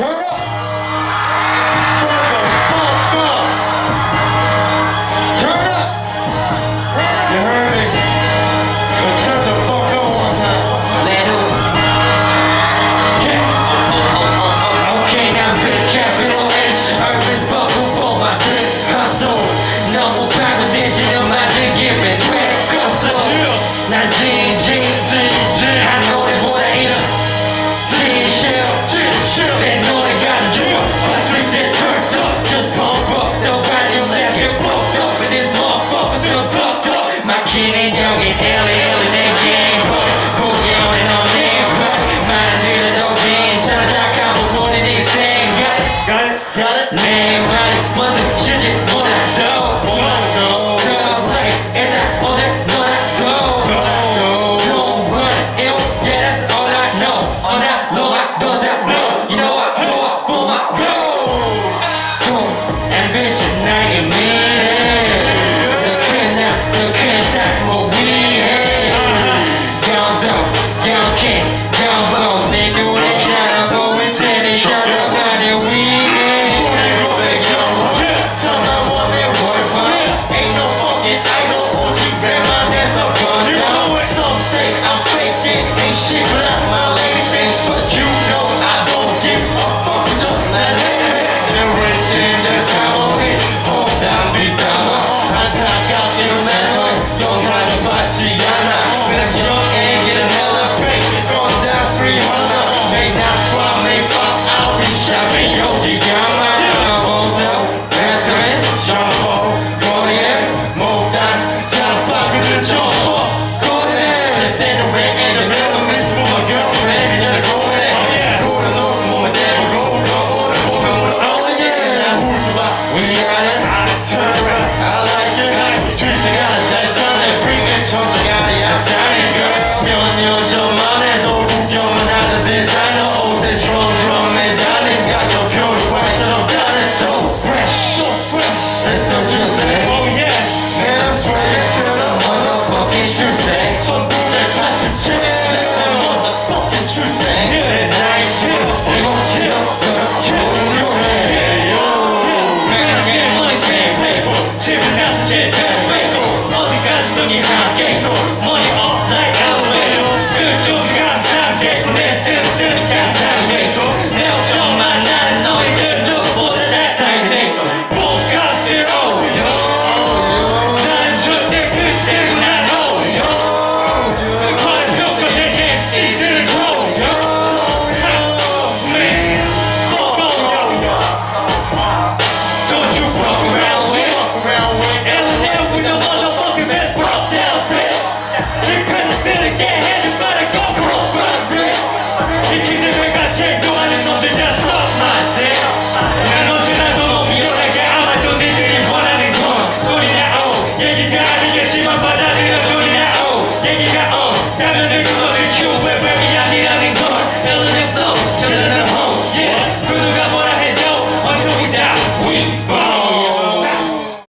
여 러. Got a Name right, but the shit you wanna know. she Yeah. Just gotta stop getting this in the city